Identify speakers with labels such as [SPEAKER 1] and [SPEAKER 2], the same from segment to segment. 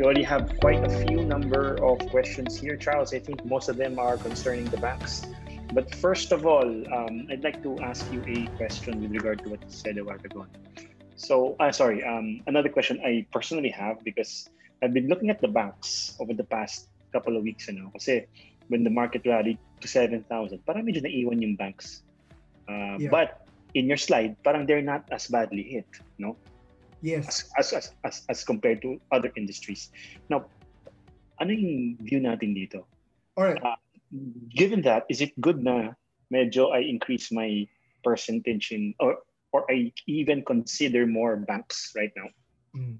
[SPEAKER 1] We already have quite a few number of questions here, Charles. I think most of them are concerning the banks. But first of all, um, I'd like to ask you a question with regard to what you said a while ago. So, uh, sorry, um, another question I personally have because I've been looking at the banks over the past couple of weeks now. Kasi when the market rallied to 7,000, parang medyo naiwan yung banks. Uh, yeah. But in your slide, parang they're not as badly hit, no?
[SPEAKER 2] Yes.
[SPEAKER 1] As, as, as, as compared to other industries. Now, ano yung view natin dito?
[SPEAKER 2] Alright. Uh,
[SPEAKER 1] given that, is it good na medyo I increase my percentage in, or, or I even consider more banks right now?
[SPEAKER 2] Mm.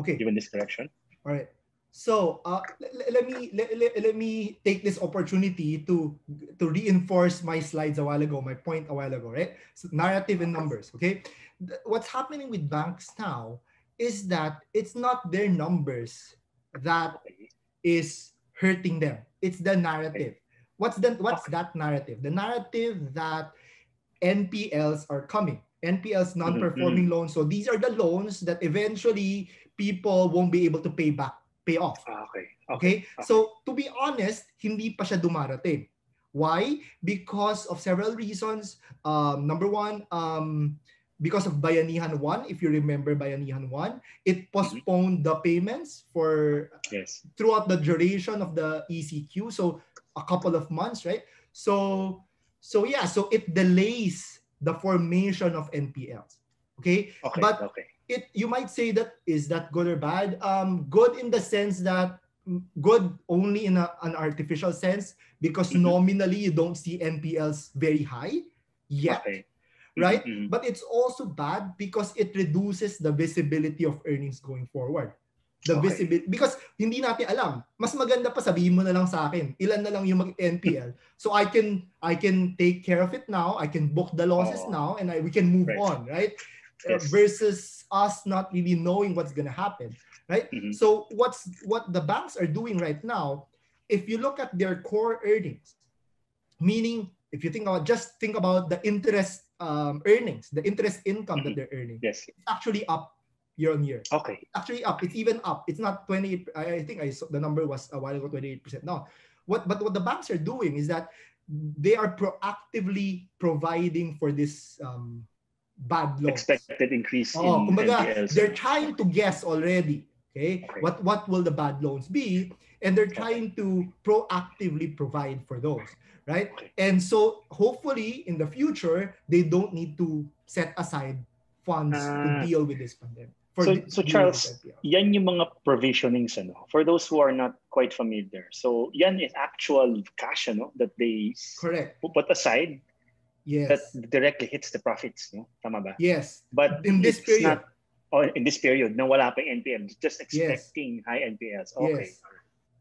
[SPEAKER 2] Okay.
[SPEAKER 1] Given this direction?
[SPEAKER 2] All right. So uh, let, let me let, let, let me take this opportunity to to reinforce my slides a while ago, my point a while ago, right? So narrative and numbers. Okay, what's happening with banks now is that it's not their numbers that is hurting them. It's the narrative. What's the what's that narrative? The narrative that NPLs are coming. NPLs non-performing mm-hmm. loans. So these are the loans that eventually people won't be able to pay back, pay off.
[SPEAKER 1] Ah, okay.
[SPEAKER 2] Okay. okay. So to be honest, hindi pa siya dumarating. Why? Because of several reasons. Um, number one, um, because of Bayanihan 1, if you remember Bayanihan 1, it mm-hmm. postponed the payments for
[SPEAKER 1] yes.
[SPEAKER 2] throughout the duration of the ECQ. So a couple of months, right? So, so yeah, so it delays the formation of NPLs. Okay,
[SPEAKER 1] okay
[SPEAKER 2] but
[SPEAKER 1] okay.
[SPEAKER 2] it you might say that is that good or bad? Um, good in the sense that mm, good only in a, an artificial sense because mm-hmm. nominally you don't see NPLs very high yet. Okay. Right? Mm-hmm. But it's also bad because it reduces the visibility of earnings going forward the okay. visibility because hindi natin alam mas maganda pa sabihin mo na lang sa akin ilan na lang yung mag NPL so I can I can take care of it now I can book the losses oh. now and I, we can move right. on right yes. uh, versus us not really knowing what's going to happen right mm-hmm. so what's what the banks are doing right now if you look at their core earnings meaning if you think about just think about the interest um, earnings the interest income mm-hmm. that they're earning
[SPEAKER 1] yes
[SPEAKER 2] it's actually up year on year.
[SPEAKER 1] Okay.
[SPEAKER 2] It's Actually up. It's even up. It's not 28. I think I saw the number was a while ago 28%. No. What but what the banks are doing is that they are proactively providing for this um, bad loans.
[SPEAKER 1] Expected increase oh, in
[SPEAKER 2] kumbaga, NPLs. They're trying to guess already. Okay? okay? What what will the bad loans be? And they're trying to proactively provide for those. Right? And so hopefully in the future, they don't need to set aside funds uh, to ah. deal with this pandemic.
[SPEAKER 1] so, so Charles, yan yung mga provisionings ano, for those who are not quite familiar. So yan is actual cash ano, that they
[SPEAKER 2] Correct.
[SPEAKER 1] put aside
[SPEAKER 2] yes.
[SPEAKER 1] that directly hits the profits. No? Tama ba?
[SPEAKER 2] Yes.
[SPEAKER 1] But
[SPEAKER 2] in this period. Not,
[SPEAKER 1] oh, in this period, na wala pa NPL, just expecting yes. high NPLs. Okay. Yes.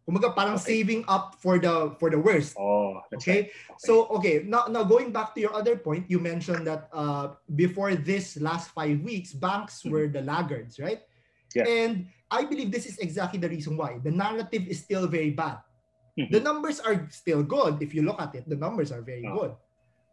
[SPEAKER 2] Kumaga parang okay. saving up for the for the worst.
[SPEAKER 1] Oh,
[SPEAKER 2] okay?
[SPEAKER 1] Okay.
[SPEAKER 2] So okay, now now going back to your other point, you mentioned that uh before this last 5 weeks, banks mm-hmm. were the laggards, right?
[SPEAKER 1] Yeah.
[SPEAKER 2] And I believe this is exactly the reason why. The narrative is still very bad. Mm-hmm. The numbers are still good if you look at it. The numbers are very oh. good.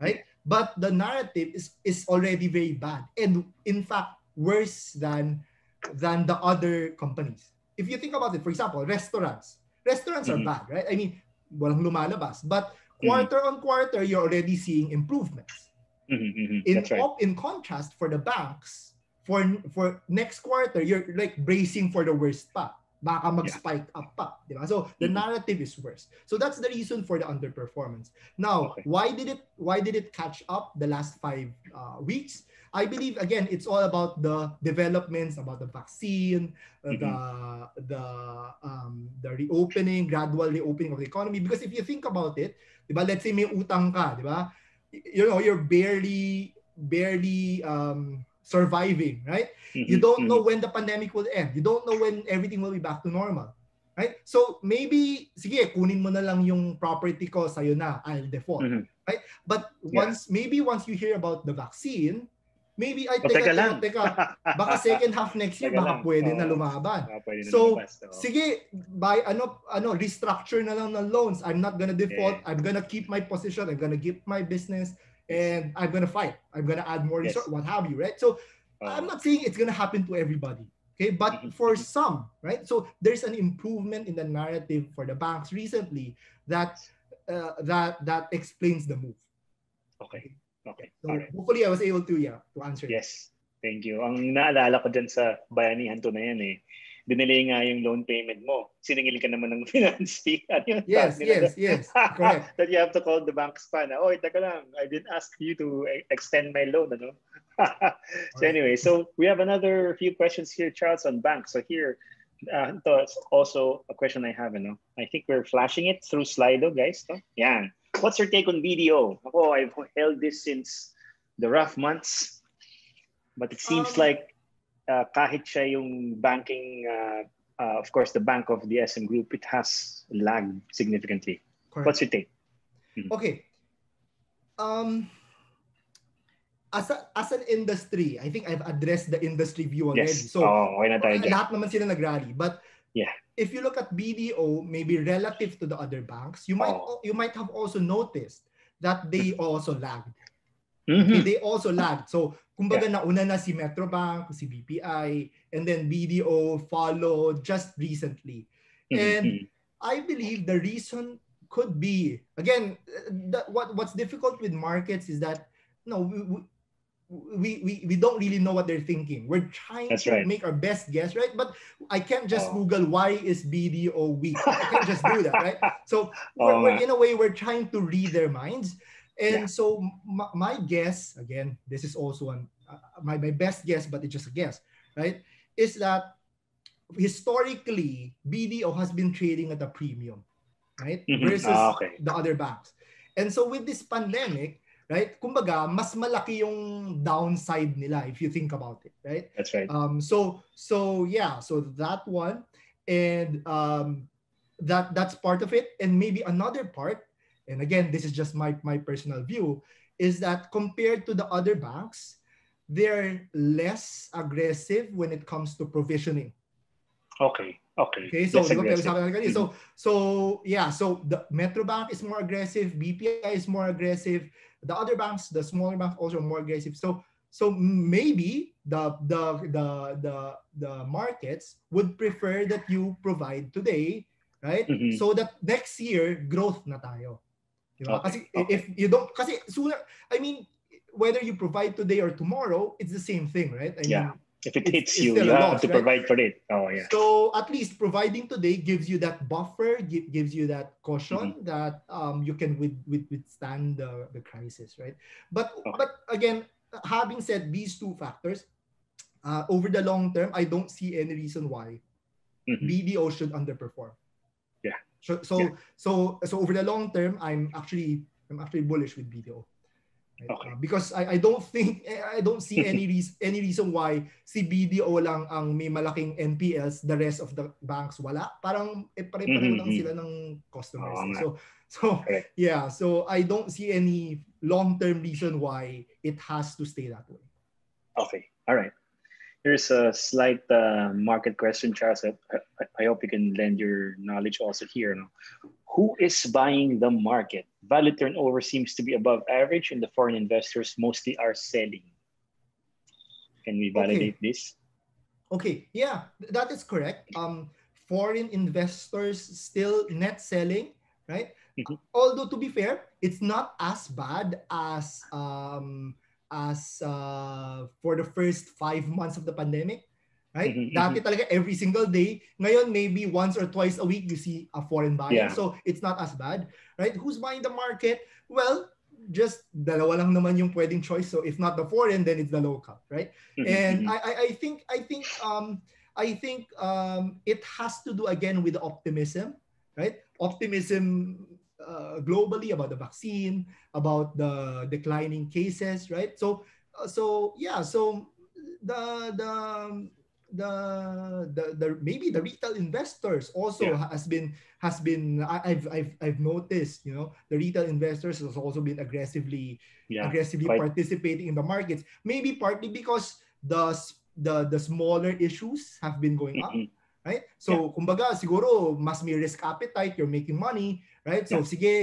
[SPEAKER 2] Right? But the narrative is is already very bad and in fact worse than than the other companies. If you think about it, for example, restaurants Restaurants mm-hmm. are bad, right? I mean, walang lumalabas. But quarter mm-hmm. on quarter, you're already seeing improvements.
[SPEAKER 1] Mm-hmm, mm-hmm.
[SPEAKER 2] In,
[SPEAKER 1] right.
[SPEAKER 2] op, in contrast, for the banks, for for next quarter, you're like bracing for the worst pa. Baka mag-spike yeah. up pa. Diba? So the mm-hmm. narrative is worse. So that's the reason for the underperformance. Now, okay. why did it why did it catch up the last five uh, weeks? I believe again it's all about the developments about the vaccine, mm-hmm. the the um, the reopening, gradual reopening of the economy. Because if you think about it, diba, let's say may utang ka, diba? You know, you're barely barely um, surviving, right? Mm-hmm. You don't know mm-hmm. when the pandemic will end. You don't know when everything will be back to normal. Right? So maybe sige, kunin mo na lang yung property ko sa'yo na, I'll default. Mm-hmm. Right? But once yeah. maybe once you hear about the vaccine, Maybe, ay, teka, teka, lang. teka, baka second half next year, baka lang. pwede oh, na lumaban. Pwede so, na lumabas, oh. sige, by ano, ano, restructure na lang ng loans. I'm not gonna default. Okay. I'm gonna keep my position. I'm gonna keep my business. And I'm gonna fight. I'm gonna add more yes. resources, what have you, right? So, uh, I'm not saying it's gonna happen to everybody. Okay, but
[SPEAKER 1] Mhm.
[SPEAKER 2] for some, right? So there's an improvement in the narrative for the banks recently that uh, that that explains the move.
[SPEAKER 1] Okay. Okay.
[SPEAKER 2] So hopefully I was able to yeah to answer.
[SPEAKER 1] Yes. Thank you. Ang naalala ko dyan sa bayanihan to na yan eh. Dinelay nga yung loan payment mo. Siningil ka naman ng finance fee. Ano yun?
[SPEAKER 2] Yes, yes, yes. Correct.
[SPEAKER 1] that you have to call the banks pa na, oy, teka lang, I didn't ask you to extend my loan, ano? so anyway, so we have another few questions here, Charles, on banks. So here, uh, ito also a question I have, ano? I think we're flashing it through Slido, guys. No? Yan. What's your take on BDO? Ako, I've held this since the rough months. But it seems
[SPEAKER 2] Um,
[SPEAKER 1] like uh, kahit siya yung banking, uh, uh, of course, the bank of the SM Group, it has lagged significantly.
[SPEAKER 2] Correct.
[SPEAKER 1] What's your take?
[SPEAKER 2] Okay. Um, as a, as an industry, I think I've addressed the industry view already.
[SPEAKER 1] Yes.
[SPEAKER 2] So
[SPEAKER 1] oh, why not tayo dyan?
[SPEAKER 2] lahat naman sila nagrally. But
[SPEAKER 1] Yeah.
[SPEAKER 2] if you look at BDO, maybe relative to the other banks, you might
[SPEAKER 1] Oh.
[SPEAKER 2] you might have also noticed that they also lagged.
[SPEAKER 1] Mhm.
[SPEAKER 2] They also lagged. So kumbaga nauna na si Metrobank, si BPI, and then BDO followed just recently. And
[SPEAKER 1] Mhm.
[SPEAKER 2] I believe the reason could be again the, what what's difficult with markets is that no we, we we we don't really know what they're thinking. We're trying
[SPEAKER 1] That's
[SPEAKER 2] to
[SPEAKER 1] right.
[SPEAKER 2] make our best guess, right? But I can't just
[SPEAKER 1] Oh.
[SPEAKER 2] Google why is BDO weak. I can't just do that, right? So we're,
[SPEAKER 1] Oo
[SPEAKER 2] we're- in a way we're trying to read their minds, and
[SPEAKER 1] Yeah.
[SPEAKER 2] so m- my guess again, this is also an uh, my my best guess, but it's just a guess, right? Is that historically BDO has been trading at a premium, right?
[SPEAKER 1] Mhm.
[SPEAKER 2] Versus
[SPEAKER 1] Ah, okay.
[SPEAKER 2] the other banks. And so with this pandemic, right? Kumbaga, mas malaki yung downside nila if you think about it, right?
[SPEAKER 1] That's right.
[SPEAKER 2] Um, so so yeah, so that one, and um, that that's part of it, and maybe another part, and again, this is just my my personal view, is that compared to the other banks, they're less aggressive when it comes to provisioning.
[SPEAKER 1] Okay. Okay.
[SPEAKER 2] Okay, so
[SPEAKER 1] That's
[SPEAKER 2] di ba
[SPEAKER 1] aggressive.
[SPEAKER 2] pinag-usapan natin kanina? So so yeah, so the Metro Bank is more aggressive, BPI is more aggressive, the other banks, the smaller banks also more aggressive. So so maybe the the the the the markets would prefer that you provide today, right?
[SPEAKER 1] Mhm.
[SPEAKER 2] So that next year growth na tayo. Di ba?
[SPEAKER 1] Okay,
[SPEAKER 2] Kasi
[SPEAKER 1] okay.
[SPEAKER 2] if you don't kasi sooner I mean whether you provide today or tomorrow, it's the same thing, right? I
[SPEAKER 1] Yeah.
[SPEAKER 2] mean,
[SPEAKER 1] If it
[SPEAKER 2] it's-
[SPEAKER 1] hits you, you have
[SPEAKER 2] loss,
[SPEAKER 1] to
[SPEAKER 2] right?
[SPEAKER 1] provide for it. Oh, yeah.
[SPEAKER 2] So at least providing today gives you that buffer, gi- gives you that caution
[SPEAKER 1] Mm-hmm.
[SPEAKER 2] that um, you can with, with, withstand the, the crisis, right? But
[SPEAKER 1] Okay.
[SPEAKER 2] but again, having said these two factors, uh, over the long term, I don't see any reason why
[SPEAKER 1] Mhm.
[SPEAKER 2] BDO should underperform.
[SPEAKER 1] Yeah.
[SPEAKER 2] So so
[SPEAKER 1] Yeah.
[SPEAKER 2] so so over the long term, I'm actually I'm actually bullish with BDO.
[SPEAKER 1] Okay.
[SPEAKER 2] Uh, because I, I don't think I don't see any reason any reason why si BDO lang ang may malaking NPLs, the rest of the banks wala. Parang eh, pare-pareho lang
[SPEAKER 1] Mhm.
[SPEAKER 2] sila ng customers.
[SPEAKER 1] Nga.
[SPEAKER 2] so so
[SPEAKER 1] Correct.
[SPEAKER 2] yeah, so I don't see any long-term reason why it has to stay that way.
[SPEAKER 1] Okay. All right. Here's a slight uh, market question, Charles. I, I, hope you can lend your knowledge also here. No? Who is buying the market? Value turnover seems to be above average, and the foreign investors mostly are selling. Can we validate this?
[SPEAKER 2] Okay, yeah, that is correct. Um, foreign investors still net selling, right?
[SPEAKER 1] Mhm.
[SPEAKER 2] Although to be fair, it's not as bad as um as uh, for the first five months of the pandemic, right?
[SPEAKER 1] Mhm,
[SPEAKER 2] Dati talaga every single day. Ngayon, maybe once or twice a week you see a foreign buyer.
[SPEAKER 1] Yeah.
[SPEAKER 2] So it's not as bad, right? Who's buying the market? Well, just dalawa lang naman yung pwedeng choice. So if not the foreign, then it's the local, right?
[SPEAKER 1] Mhm,
[SPEAKER 2] and
[SPEAKER 1] mhm.
[SPEAKER 2] I, I I think I think um I think um it has to do again with optimism, right? Optimism uh, globally about the vaccine, about the declining cases, right? So uh, so yeah, so the the the the, the maybe the retail investors also
[SPEAKER 1] Yeah.
[SPEAKER 2] has been has been I, I've I've I've noticed you know the retail investors has also been aggressively
[SPEAKER 1] yeah.
[SPEAKER 2] aggressively
[SPEAKER 1] quite.
[SPEAKER 2] participating in the markets. Maybe partly because the the the smaller issues have been going up,
[SPEAKER 1] Mhm.
[SPEAKER 2] right? So kumbaga siguro mas may risk appetite, you're making money, right? So
[SPEAKER 1] Yeah.
[SPEAKER 2] sige,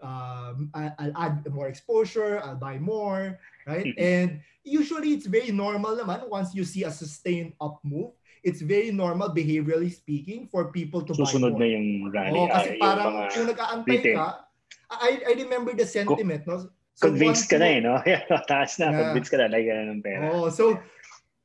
[SPEAKER 2] um, I- I'll add more exposure, I'll buy more, right?
[SPEAKER 1] Mhm.
[SPEAKER 2] And usually it's very normal naman once you see a sustained up move. it's very normal behaviorally speaking for people to
[SPEAKER 1] Susunod
[SPEAKER 2] buy more.
[SPEAKER 1] na yung rally.
[SPEAKER 2] Oo, kasi
[SPEAKER 1] ah, yung
[SPEAKER 2] parang
[SPEAKER 1] mga
[SPEAKER 2] kung nag-aantay ka, I, I remember the sentiment, no? So
[SPEAKER 1] convinced ka na eh, no? Yeah, taas na.
[SPEAKER 2] Yeah.
[SPEAKER 1] Convinced ka na. Lagi ka ng pera.
[SPEAKER 2] Oh, so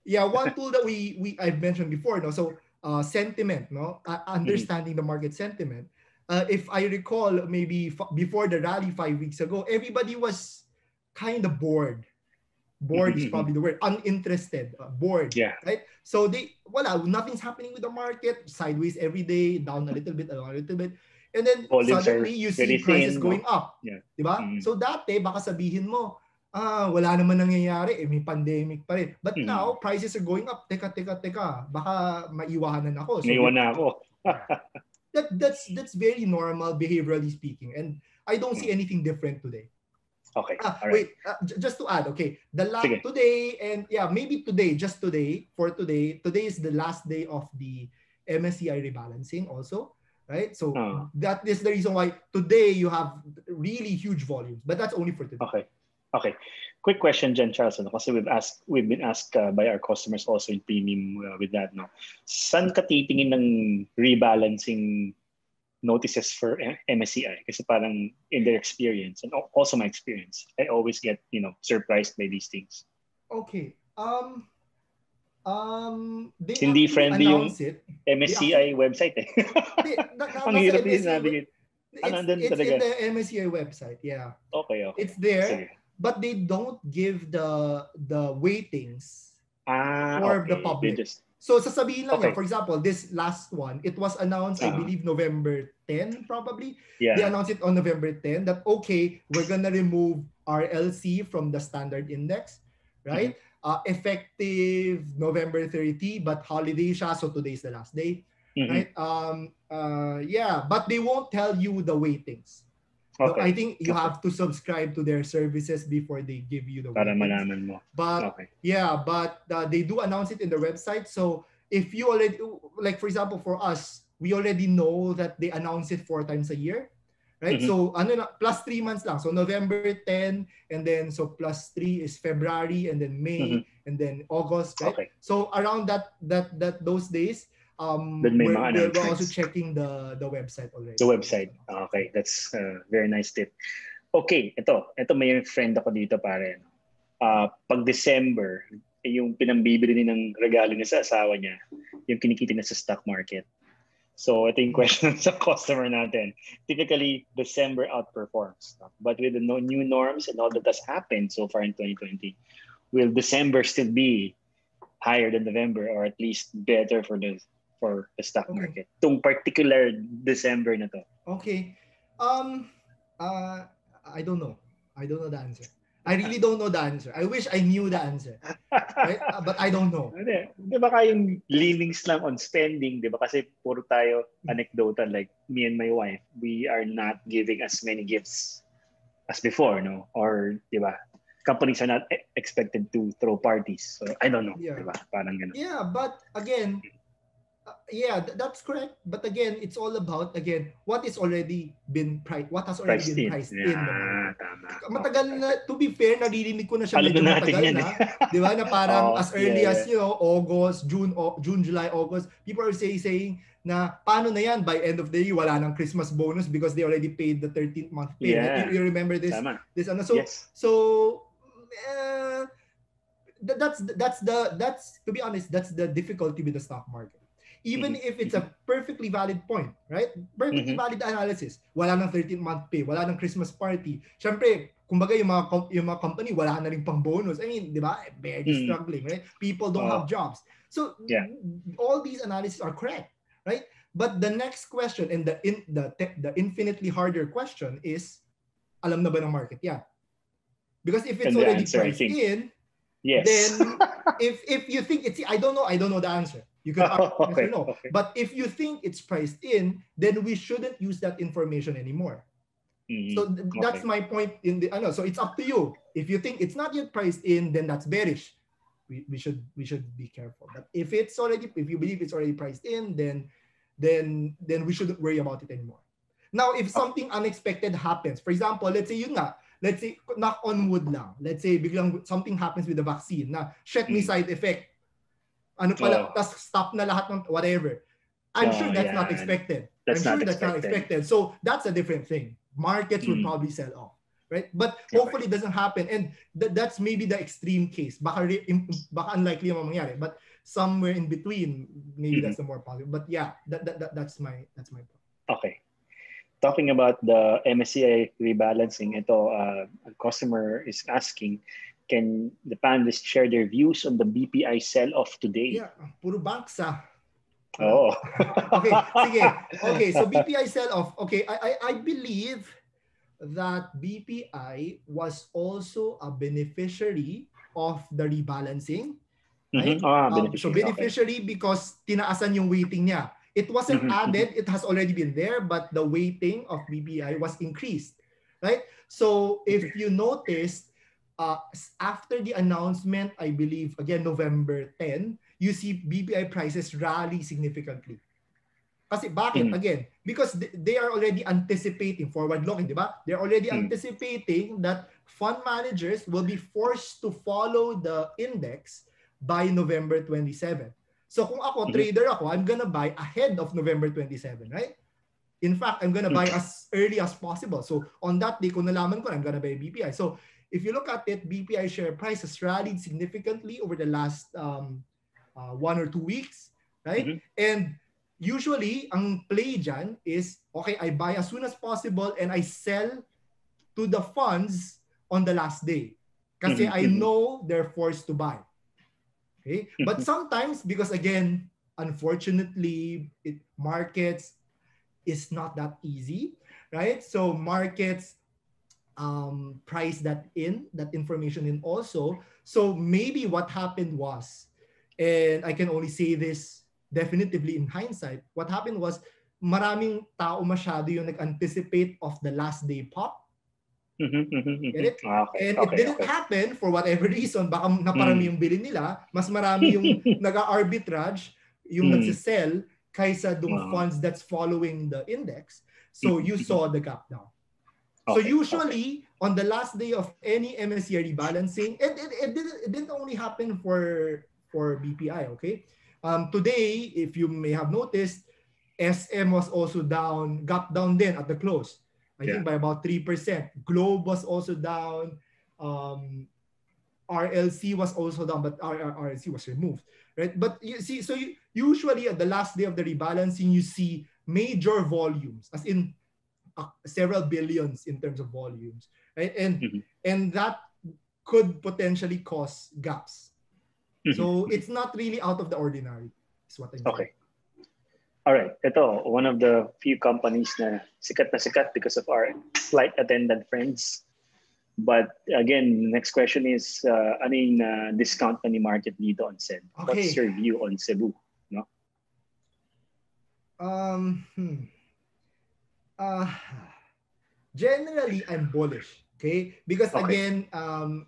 [SPEAKER 2] yeah, one tool that we we I've mentioned before, no. So uh, sentiment, no, uh, understanding the market sentiment. Uh, if I recall, maybe f- before the rally five weeks ago, everybody was kind of bored. Bored is
[SPEAKER 1] Mhm.
[SPEAKER 2] probably the word. Uninterested, uh, bored.
[SPEAKER 1] Yeah.
[SPEAKER 2] Right. So they, wala, nothing's happening with the market. Sideways every day, down a little bit, down a little bit. And then
[SPEAKER 1] Volumes
[SPEAKER 2] suddenly you see prices going up.
[SPEAKER 1] Yeah.
[SPEAKER 2] Diba?
[SPEAKER 1] Mhm.
[SPEAKER 2] So dati, baka sabihin mo, ah, wala naman nangyayari, eh, may pandemic pa rin. But
[SPEAKER 1] Mhm.
[SPEAKER 2] now, prices are going up. Teka, teka, teka. Baka maiwanan ako. So
[SPEAKER 1] Naiwan na ako.
[SPEAKER 2] that, that's, that's very normal, behaviorally speaking. And I don't see
[SPEAKER 1] Mhm.
[SPEAKER 2] anything different today.
[SPEAKER 1] Okay.
[SPEAKER 2] Ah,
[SPEAKER 1] right.
[SPEAKER 2] wait, uh, j- just to add, okay. The last today and yeah, maybe today, just today, for today, today is the last day of the MSCI rebalancing also, right? So
[SPEAKER 1] Ah.
[SPEAKER 2] that is the reason why today you have really huge volumes, but that's only for today.
[SPEAKER 1] Okay. Okay. Quick question, Jen Charles. Ano? Kasi we've asked, we've been asked uh, by our customers also in premium uh, with that. No? Saan ka titingin ng rebalancing notices for eh, MSCI? Kasi parang in their experience and al- also my experience, I always get, you know, surprised by these things.
[SPEAKER 2] Okay. Um um they
[SPEAKER 1] Hindi
[SPEAKER 2] actually
[SPEAKER 1] friendly yung-
[SPEAKER 2] it.
[SPEAKER 1] MSCI website eh.
[SPEAKER 2] They, na, na,
[SPEAKER 1] Ang hirap din navigate.
[SPEAKER 2] It's, it's
[SPEAKER 1] talaga.
[SPEAKER 2] in the MSCI website, yeah.
[SPEAKER 1] Okay, okay.
[SPEAKER 2] It's there,
[SPEAKER 1] Sige.
[SPEAKER 2] But they don't give the the weightings
[SPEAKER 1] Ah,
[SPEAKER 2] for
[SPEAKER 1] okay.
[SPEAKER 2] the public.
[SPEAKER 1] They just,
[SPEAKER 2] So sasabihin lang
[SPEAKER 1] Okay.
[SPEAKER 2] for example, this last one, it was announced, I
[SPEAKER 1] Ah.
[SPEAKER 2] believe, November 10 probably.
[SPEAKER 1] Yeah.
[SPEAKER 2] They announced it on November 10 that, okay, we're gonna remove RLC from the standard index, right?
[SPEAKER 1] Mm-hmm.
[SPEAKER 2] Uh, effective November 30, but holiday siya, so today's the last day,
[SPEAKER 1] Mhm.
[SPEAKER 2] right? Um, uh, yeah, but they won't tell you the weightings.
[SPEAKER 1] Okay.
[SPEAKER 2] I think you
[SPEAKER 1] Okay.
[SPEAKER 2] have to subscribe to their services before they give you the
[SPEAKER 1] Para
[SPEAKER 2] weightings.
[SPEAKER 1] malaman mo.
[SPEAKER 2] But
[SPEAKER 1] Okay.
[SPEAKER 2] yeah, but uh, they do announce it in the website. So if you already, like for example, for us, we already know that they announce it four times a year, right?
[SPEAKER 1] Mhm.
[SPEAKER 2] So ano na, plus three months lang. So November 10, and then so plus three is February, and then May, and then August, right?
[SPEAKER 1] Okay.
[SPEAKER 2] So around that that that those days, um,
[SPEAKER 1] Then may
[SPEAKER 2] we're,
[SPEAKER 1] mga
[SPEAKER 2] we're, also checking the the website already.
[SPEAKER 1] The website. Okay, that's a very nice tip. Okay, ito. Ito may friend ako dito pare. Ah, pag December, yung pinambibili niya ng regalo niya sa asawa niya, yung kinikita niya sa stock market. So, ito yung question sa customer natin. Typically, December outperforms. But with the new norms and all that has happened so far in 2020, will December still be higher than November or at least better for the for the stock
[SPEAKER 2] Okay.
[SPEAKER 1] market? Itong particular December na to.
[SPEAKER 2] Okay. Um uh I don't know. I don't know the answer. I really don't know the answer. I wish I knew the answer. Right? But I don't know.
[SPEAKER 1] Hindi, di ba kayong leanings lang on spending, di ba? Kasi puro tayo anecdotal, like me and my wife, we are not giving as many gifts as before, no? Or, di ba? Companies are not expected to throw parties. So, I don't know,
[SPEAKER 2] Yeah.
[SPEAKER 1] di ba? Parang ganun.
[SPEAKER 2] Yeah, but again, uh, yeah, th- that's correct. But again, it's all about again what is already been priced, what has already
[SPEAKER 1] Priced
[SPEAKER 2] been
[SPEAKER 1] in.
[SPEAKER 2] priced in. market.
[SPEAKER 1] Yeah, tama.
[SPEAKER 2] Matagal na, to be fair, naririnig ko na siya
[SPEAKER 1] Alam
[SPEAKER 2] medyo matagal
[SPEAKER 1] yan
[SPEAKER 2] na.
[SPEAKER 1] eh.
[SPEAKER 2] Di ba? Na parang
[SPEAKER 1] Oh,
[SPEAKER 2] as early
[SPEAKER 1] yeah,
[SPEAKER 2] as, you know, August, June, o, June, July, August, people are say, saying na paano na yan by end of the year, wala nang Christmas bonus because they already paid the 13th month pay.
[SPEAKER 1] Yeah.
[SPEAKER 2] You, you remember this?
[SPEAKER 1] Tama.
[SPEAKER 2] This ano? So,
[SPEAKER 1] yes.
[SPEAKER 2] so uh, th- that's that's the that's to be honest, that's the difficulty with the stock market. Even
[SPEAKER 1] Mhm.
[SPEAKER 2] if it's a perfectly valid point, right? Perfectly
[SPEAKER 1] Mhm.
[SPEAKER 2] valid analysis. Wala nang 13 month pay, wala nang Christmas party. Syempre, kumbaga yung mga yung mga company wala na rin pang bonus. I mean, 'di ba? Barely
[SPEAKER 1] Mm.
[SPEAKER 2] struggling, right? People don't
[SPEAKER 1] Oo.
[SPEAKER 2] have jobs. So
[SPEAKER 1] Yeah.
[SPEAKER 2] all these analyses are correct, right? But the next question and the in the the infinitely harder question is alam na ba ng market yan? Because if it's
[SPEAKER 1] And
[SPEAKER 2] already
[SPEAKER 1] answer,
[SPEAKER 2] priced in,
[SPEAKER 1] Yes.
[SPEAKER 2] then if if you think it's I don't know, I don't know the answer. You can could
[SPEAKER 1] okay.
[SPEAKER 2] answer no.
[SPEAKER 1] okay.
[SPEAKER 2] But if you think it's priced in, then we shouldn't use that information anymore.
[SPEAKER 1] Mhm.
[SPEAKER 2] So th- that's
[SPEAKER 1] Okay.
[SPEAKER 2] my point in the ano. So it's up to you. If you think it's not yet priced in, then that's bearish. We, we should we should be careful. But if it's already if you believe it's already priced in, then then then we shouldn't worry about it anymore. Now, if something unexpected happens, for example, let's say yun nga, let's say knock on wood lang. Let's say biglang something happens with the vaccine na shit may
[SPEAKER 1] Mm.
[SPEAKER 2] side effect. Ano pala,
[SPEAKER 1] Oo.
[SPEAKER 2] tas stop na lahat ng whatever. I'm
[SPEAKER 1] Oo,
[SPEAKER 2] sure that's not expected.
[SPEAKER 1] That's
[SPEAKER 2] I'm
[SPEAKER 1] not
[SPEAKER 2] sure that's not
[SPEAKER 1] expected.
[SPEAKER 2] expected. So that's a different thing. Markets
[SPEAKER 1] Mm.
[SPEAKER 2] probably sell off, right? But
[SPEAKER 1] Okay.
[SPEAKER 2] hopefully it doesn't happen. And th- that's maybe the extreme case. Baka, re- baka unlikely yung mangyari. But somewhere in between, maybe
[SPEAKER 1] Mhm.
[SPEAKER 2] that's the more positive. But yeah, that, that, that that's my that's my point.
[SPEAKER 1] Okay. Talking about the MSCI rebalancing, ito, uh, a customer is asking, can the panelists share their views on the BPI sell-off today?
[SPEAKER 2] Yeah, puro banks ah.
[SPEAKER 1] Oh.
[SPEAKER 2] okay, sige. Okay, so BPI sell-off. Okay, I, I, I believe that BPI was also a beneficiary of the rebalancing.
[SPEAKER 1] Mhm. Ah,
[SPEAKER 2] Um,
[SPEAKER 1] beneficiary.
[SPEAKER 2] so
[SPEAKER 1] Okay.
[SPEAKER 2] beneficiary because tinaasan yung weighting niya. It wasn't
[SPEAKER 1] Mhm,
[SPEAKER 2] added, it has already been there, but the weighting of BPI was increased, right? So if you noticed, uh, after the announcement, I believe, again, November 10, you see BPI prices rally significantly. Kasi bakit?
[SPEAKER 1] Mm.
[SPEAKER 2] Again, because they are already anticipating, forward-looking, di ba? They're already
[SPEAKER 1] Mm.
[SPEAKER 2] anticipating that fund managers will be forced to follow the index by November 27. So kung ako,
[SPEAKER 1] Mhm.
[SPEAKER 2] trader ako, I'm gonna buy ahead of November 27, right? In fact, I'm gonna buy
[SPEAKER 1] Mm.
[SPEAKER 2] as early as possible. So on that day, kung nalaman ko, I'm gonna buy BPI. So if you look at it, BPI share price has rallied significantly over the last um, uh, one or two weeks, right?
[SPEAKER 1] Mhm.
[SPEAKER 2] And usually, ang play dyan is, okay, I buy as soon as possible and I sell to the funds on the last day. Kasi
[SPEAKER 1] Mhm,
[SPEAKER 2] I
[SPEAKER 1] mhm.
[SPEAKER 2] know they're forced to buy. Okay? But
[SPEAKER 1] Mhm.
[SPEAKER 2] sometimes, because again, unfortunately, it, markets is not that easy, right? So markets um, price that in, that information in also. So maybe what happened was, and I can only say this definitively in hindsight, what happened was maraming tao masyado yung nag-anticipate of the last day pop.
[SPEAKER 1] Mhm, mhm, mhm.
[SPEAKER 2] Get it?
[SPEAKER 1] Ah, Okay.
[SPEAKER 2] And
[SPEAKER 1] okay,
[SPEAKER 2] it didn't
[SPEAKER 1] okay.
[SPEAKER 2] happen for whatever reason. Baka naparami
[SPEAKER 1] Mm.
[SPEAKER 2] yung bilhin nila. Mas marami yung nag-arbitrage, yung
[SPEAKER 1] Mm.
[SPEAKER 2] nagsisell, kaysa dung
[SPEAKER 1] Wow.
[SPEAKER 2] funds that's following the index. So you saw the gap down. So
[SPEAKER 1] Okay,
[SPEAKER 2] usually, on the last day of any MSCI rebalancing, it, it, it, didn't, it didn't only happen for, for BPI, okay? Um, today, if you may have noticed, SM was also down, gap down then at the close. I think by about 3%. Globe was also down. Um, RLC was also down, but RLC was removed, right? But you see, so you, usually at the last day of the rebalancing, you see major volumes, as in several billions in terms of volumes, right? And
[SPEAKER 1] Mhm.
[SPEAKER 2] and that could potentially cause gaps.
[SPEAKER 1] Mhm.
[SPEAKER 2] So it's not really out of the ordinary. Is what I'm saying.
[SPEAKER 1] Okay. All right. Ito, one of the few companies na sikat na sikat because of our flight attendant friends. But again, next question is, uh, ano yung uh, discount na ni market dito on CEB? What's your view on Cebu?
[SPEAKER 2] Um, hmm. Uh, generally, I'm bullish. Okay, because
[SPEAKER 1] Okay.
[SPEAKER 2] again, um,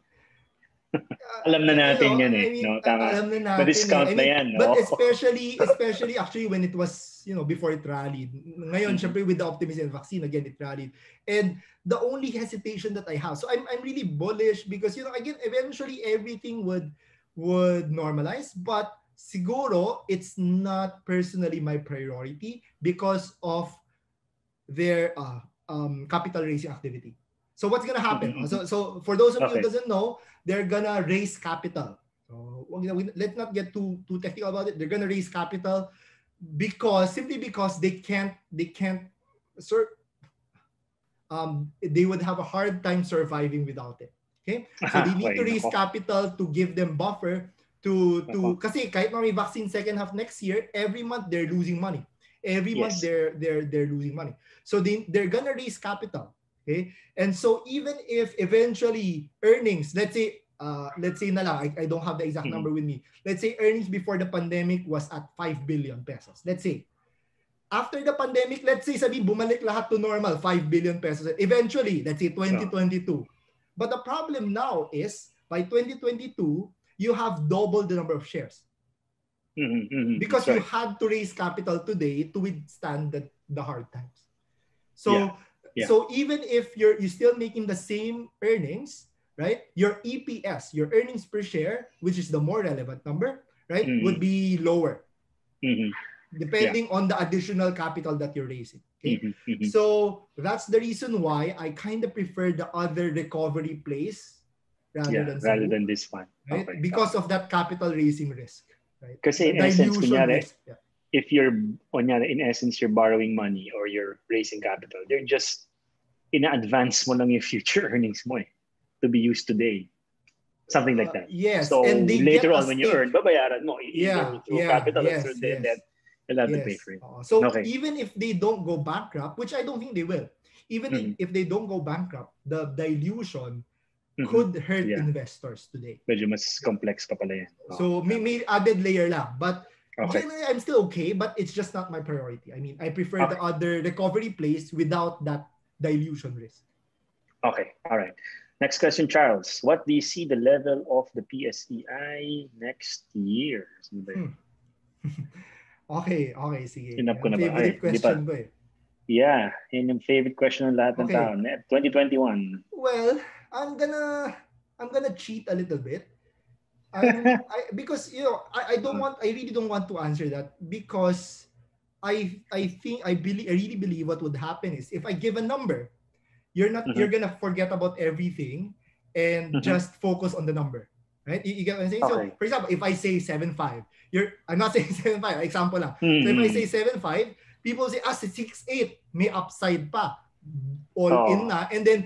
[SPEAKER 2] uh,
[SPEAKER 1] Alam na natin
[SPEAKER 2] you know,
[SPEAKER 1] yan eh,
[SPEAKER 2] I mean,
[SPEAKER 1] no? Tama.
[SPEAKER 2] Alam na natin.
[SPEAKER 1] Ma-discount
[SPEAKER 2] eh. I
[SPEAKER 1] na yan, no?
[SPEAKER 2] But especially, especially actually when it was, you know, before it rallied. Ngayon,
[SPEAKER 1] Mhm.
[SPEAKER 2] syempre with the optimism and vaccine, again, it rallied. And the only hesitation that I have, so I'm, I'm really bullish because, you know, again, eventually everything would, would normalize, but siguro it's not personally my priority because of their uh, um, capital raising activity. So what's gonna happen?
[SPEAKER 1] Mhm.
[SPEAKER 2] So, so for those of you who doesn't know, they're gonna raise capital. So wag- we- let's not get too too technical about it. They're gonna raise capital because simply because they can't they can't sir um they would have a hard time surviving without it. Okay? So they need to raise capital to give them buffer to to
[SPEAKER 1] Nako.
[SPEAKER 2] kasi kahit na may vaccine second half next year, every month they're losing money. Every month they're they're they're losing money. So they they're gonna raise capital. Okay? And so even if eventually earnings, let's say uh let's say na lang, I, I don't have the exact
[SPEAKER 1] Mhm.
[SPEAKER 2] number with me. Let's say earnings before the pandemic was at 5 billion pesos. Let's say after the pandemic, let's say sabi bumalik lahat to normal, 5 billion pesos. Eventually, let's say 2022. But the problem now is by 2022, you have double the number of shares
[SPEAKER 1] Mhm, mhm.
[SPEAKER 2] because
[SPEAKER 1] That's
[SPEAKER 2] you had to raise capital today to withstand the, the hard times. So
[SPEAKER 1] Yeah. Yeah.
[SPEAKER 2] so even if you're you're still making the same earnings, right? Your EPS, your earnings per share, which is the more relevant number, right,
[SPEAKER 1] Mhm.
[SPEAKER 2] would be lower,
[SPEAKER 1] Mhm,
[SPEAKER 2] depending on the additional capital that you're raising. Okay.
[SPEAKER 1] mhm, mhm.
[SPEAKER 2] So that's the reason why I kind of prefer the other recovery place rather
[SPEAKER 1] Yeah,
[SPEAKER 2] than
[SPEAKER 1] rather than this one.
[SPEAKER 2] right?
[SPEAKER 1] Okay.
[SPEAKER 2] because of that capital raising risk. Right?
[SPEAKER 1] Kasi in essence, kunyari,
[SPEAKER 2] risk. Yeah.
[SPEAKER 1] if you're kunyari, in essence you're borrowing money or you're raising capital, they're just ina-advance mo lang yung future earnings mo eh, to be used today. Something like that.
[SPEAKER 2] Uh, yes,
[SPEAKER 1] So
[SPEAKER 2] and
[SPEAKER 1] later on when you earn, babayaran mo.
[SPEAKER 2] Yeah,
[SPEAKER 1] through
[SPEAKER 2] yeah,
[SPEAKER 1] capital
[SPEAKER 2] yes,
[SPEAKER 1] through
[SPEAKER 2] yes.
[SPEAKER 1] debt, you'll have to pay for it.
[SPEAKER 2] Oo. so
[SPEAKER 1] Okay.
[SPEAKER 2] even if they don't go bankrupt, which I don't think they will, even if-
[SPEAKER 1] Mhm.
[SPEAKER 2] if they don't go bankrupt, the dilution
[SPEAKER 1] Mhm.
[SPEAKER 2] could hurt
[SPEAKER 1] Yeah.
[SPEAKER 2] investors today.
[SPEAKER 1] Medyo mas complex pa pala yan. Oo.
[SPEAKER 2] So may, may added layer lang. But
[SPEAKER 1] okay.
[SPEAKER 2] generally, I'm still okay, but it's just not my priority. I mean, I prefer the other recovery plays without that dilution risk.
[SPEAKER 1] Okay, all right. Next question, Charles. What do you see the level of the PSEI next year?
[SPEAKER 2] Hmm. Okay, okay, sige.
[SPEAKER 1] Hinap ko na ba?
[SPEAKER 2] Favorite
[SPEAKER 1] Ay,
[SPEAKER 2] question ko eh.
[SPEAKER 1] Yeah, yun yung favorite question ng lahat ng
[SPEAKER 2] Okay.
[SPEAKER 1] tao. 2021.
[SPEAKER 2] Well, I'm gonna I'm gonna cheat a little bit. I'm, because you know I, I don't want I really don't want to answer that because I I think I believe I really believe what would happen is if I give a number, you're not
[SPEAKER 1] Mhm.
[SPEAKER 2] you're gonna forget about everything and
[SPEAKER 1] Mhm.
[SPEAKER 2] just focus on the number. Right? You, you get what I'm saying?
[SPEAKER 1] Okay.
[SPEAKER 2] So for example, if I say seven five, you're I'm not saying seven five, example lang. So
[SPEAKER 1] Hmm.
[SPEAKER 2] if I say seven five, people say, ah, six eight, may upside pa. All
[SPEAKER 1] Oo.
[SPEAKER 2] in na. And then,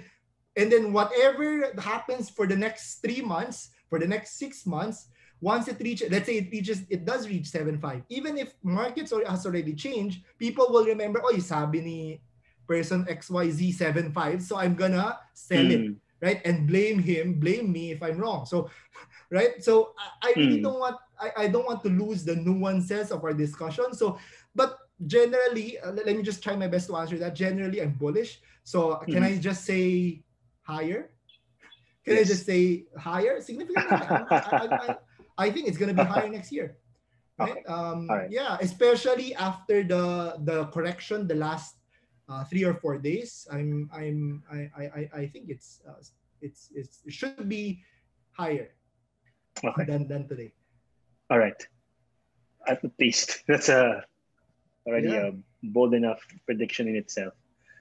[SPEAKER 2] and then whatever happens for the next three months, for the next six months, once it reaches, let's say it reaches, it does reach 7.5. Even if markets or has already changed, people will remember, oh, you sabi ni person XYZ 7.5, so I'm gonna sell it
[SPEAKER 1] Hmm.
[SPEAKER 2] right? And blame him, blame me if I'm wrong. So, right? So I, I really
[SPEAKER 1] Hmm.
[SPEAKER 2] don't want I, I don't want to lose the nuances of our discussion. So, but generally, uh, let let me just try my best to answer that. Generally, I'm bullish. So can I just say higher? Can I just say higher? Significantly. I, I, I, I think it's gonna be higher next year. Right? Um,
[SPEAKER 1] Alright.
[SPEAKER 2] Yeah, especially after the the correction, the last uh, three or four days. I'm I'm I I I- I think it's uh, it's it's it should be higher
[SPEAKER 1] Okay.
[SPEAKER 2] than than today.
[SPEAKER 1] All right. At least that's a already
[SPEAKER 2] Yeah.
[SPEAKER 1] a bold enough prediction in itself.